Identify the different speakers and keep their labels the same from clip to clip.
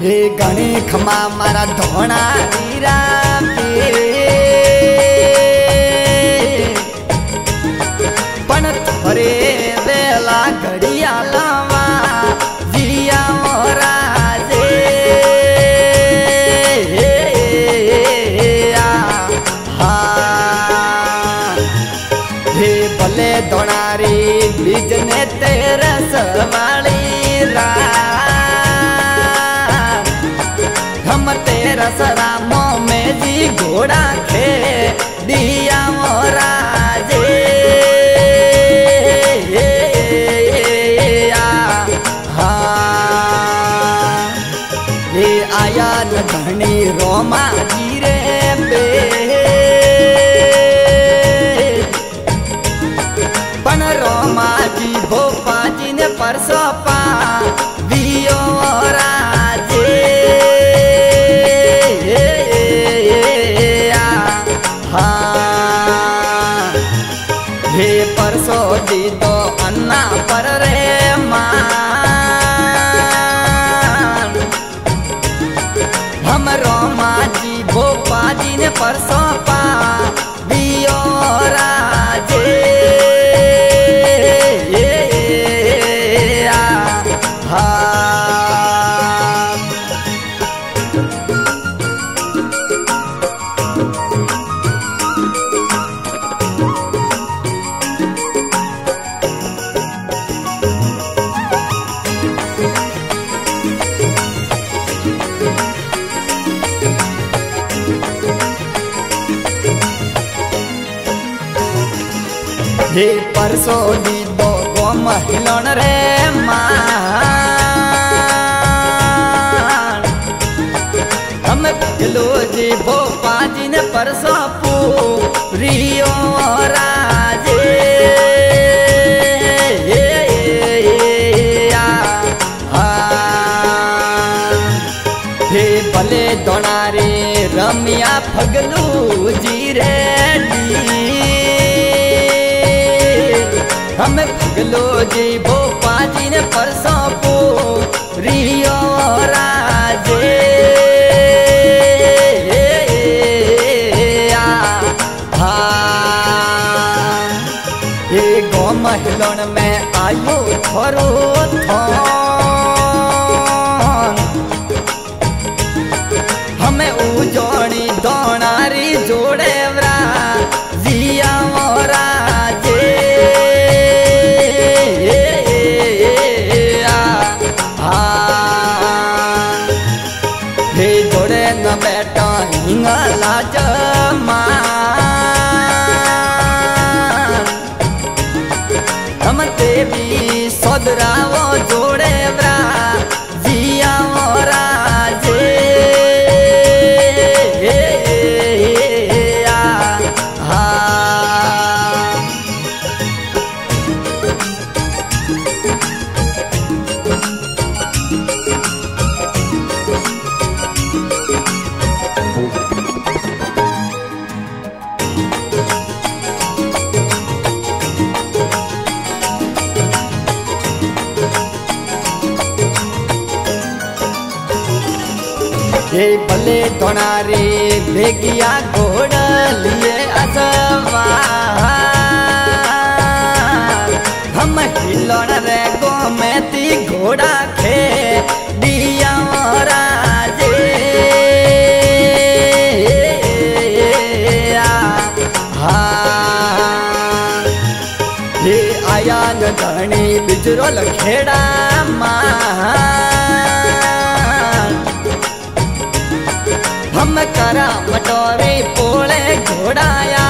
Speaker 1: हे गणे खमा मारा धोणा वीरा भी भले दोणारी बीज ने तेरा संभाली हम तेरा सरामो में जी घोड़ा खे दिया मोरा हाँ। आया धनी रोमा हम रोमा जी भोपा जी ने परसों पा हे परसोली गो महिलन रे हम पगलो जी बो पाजी ने परसो पूरियो गो में आयो थोरो हमें उजोड़ी दोनारी जोड़े जिया जे हाँ। जोड़े न बेटा जमान ராம भले दोनारे भेगिया घोड़ लिए असवार हम हिलोन रे गो में ती घोड़ा खे, दिया आया न धणी बिजरो लखेड़ा मान ya.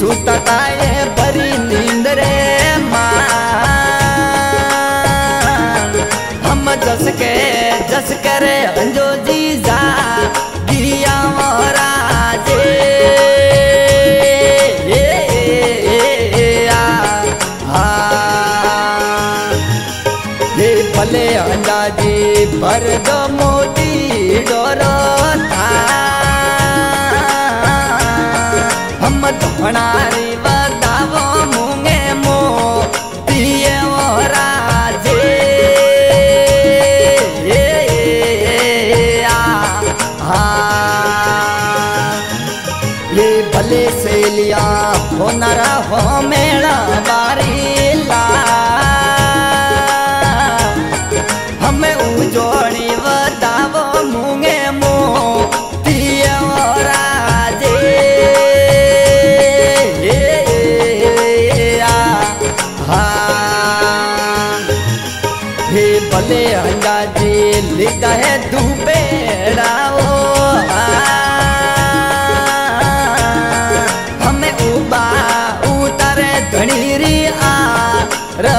Speaker 1: अंजोजी सुतता बरी नींद रे हम जस के जस करे अंजोजी जा गिरिया राजे ए, ए, ए, आ, आ। ये भले अंदाजी पर दो मोती डोरो।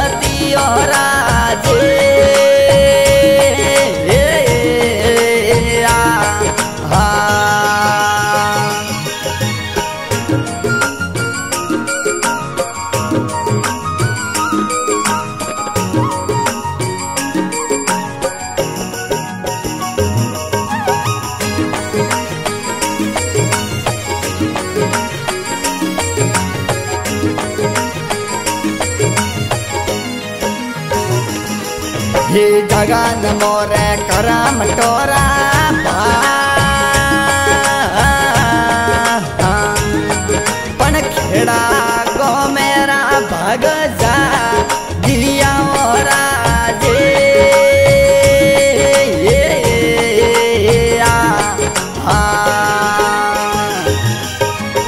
Speaker 1: रती। ये जगन मोरे करम टोरा पण खेड़ा गो मेरा भग जा गिरिया राजे ये, आ, आ।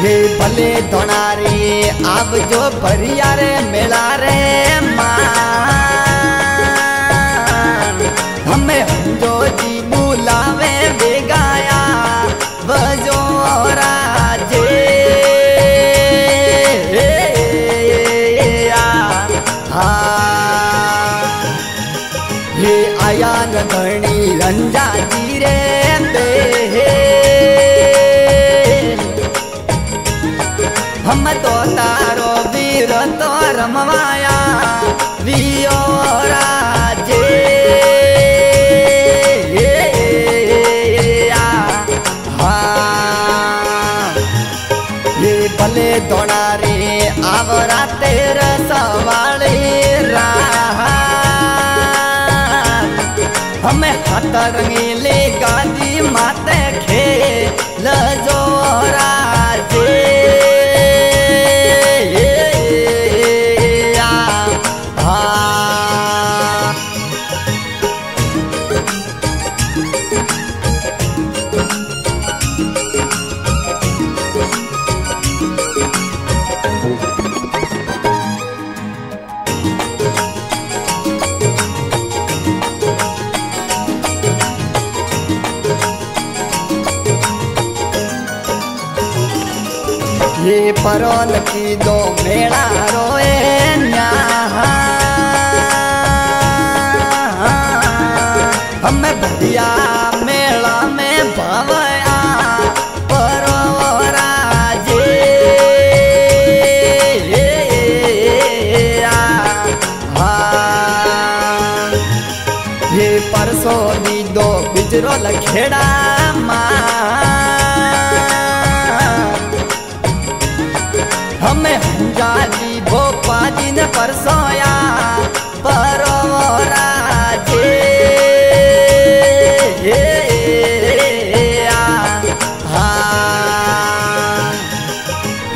Speaker 1: हे। भले धोणारी आब जो भरिया रे मेला रे माँ। धनी रंजा हमें हाथ रंगीले गादी माते खेल जो ये परोल की दो मेड़ा रोए हमें भैया मेला में भवया परो राजे आ, आ। ये परसों दी दो बिजरो लखेड़ा माँ। हमें जाली भोपा जी ने परसोया आ।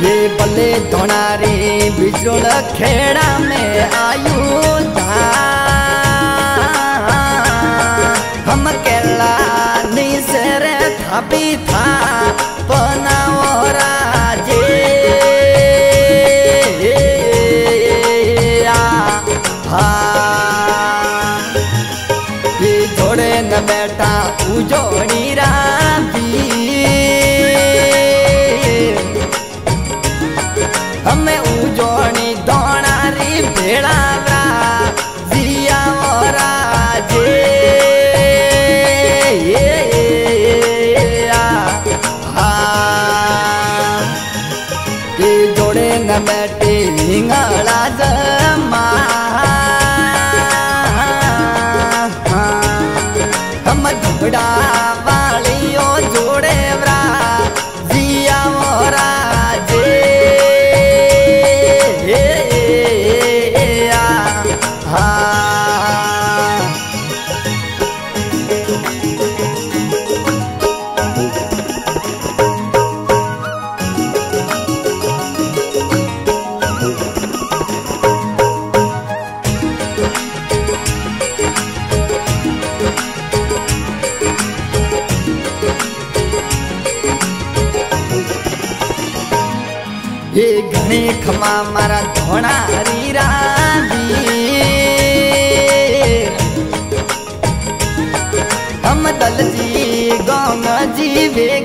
Speaker 1: ये बल्ले धोनारे बिजोल खेड़ा बैठा उजोड़ी મારા ધોણારી રાવી હમ દલજી ગોમજી વેગાયા